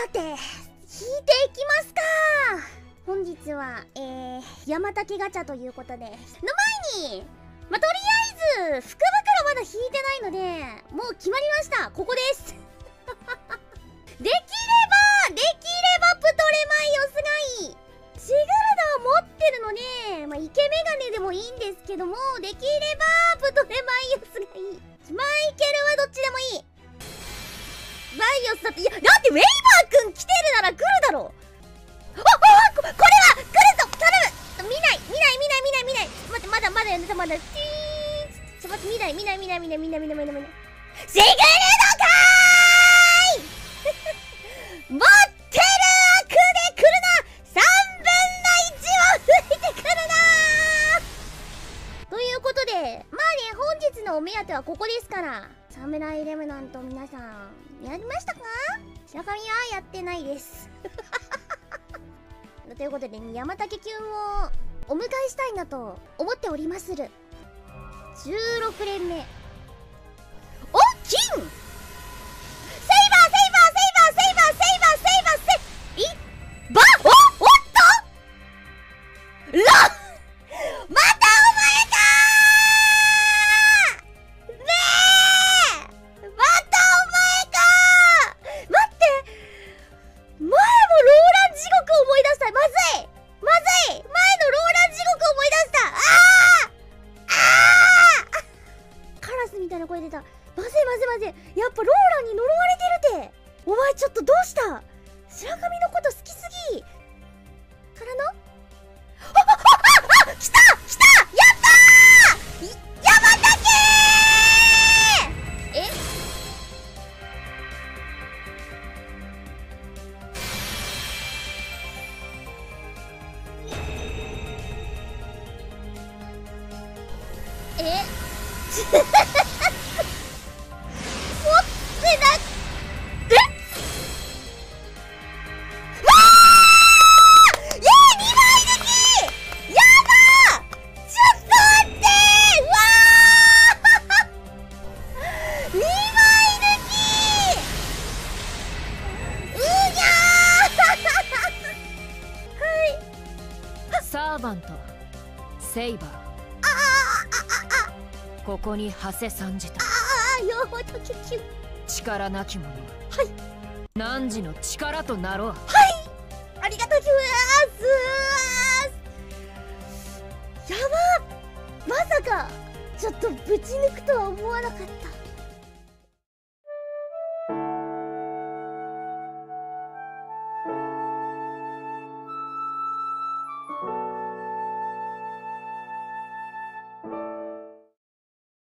さて引いていきますか。本日はえー、山竹ガチャということでの前にまあ、とりあえず福袋まだ引いてないのでもう決まりました。ここです。できればできればプトレマイオスがいい。シグルダを持ってるので、まあ、イケメガネでもいいんですけどもできればプトレマイオスがいい。マイケルはどっちでもいい。バイオスだっていやだってウェイバーまだまだやんでたまだチーンちょ待って見ない見ない見ない見ない見ない見ない見ない見ない。シグルドかーい持ってる悪で来るな！3分の1を吹いてくるな！ということでまあね本日のお目当てはここですから。サムライレムナント皆さんやりましたか？白神はやってないです。ということで、ね、山竹キュンをお迎えしたいなと思っておりまする。16連目。まずいまずいまずいやっぱローランに呪われてるて。お前ちょっとどうした？白神のこと好きすぎ。からの？あああああ来た！来た！やったー！い山竹ー！ええ？サーバントセイバー。ここに馳せ参じた。ああ山竹キュン力なき者はい汝の力となろう。はい。ありがとうございますやば。まさかちょっとぶち抜くとは思わなかった。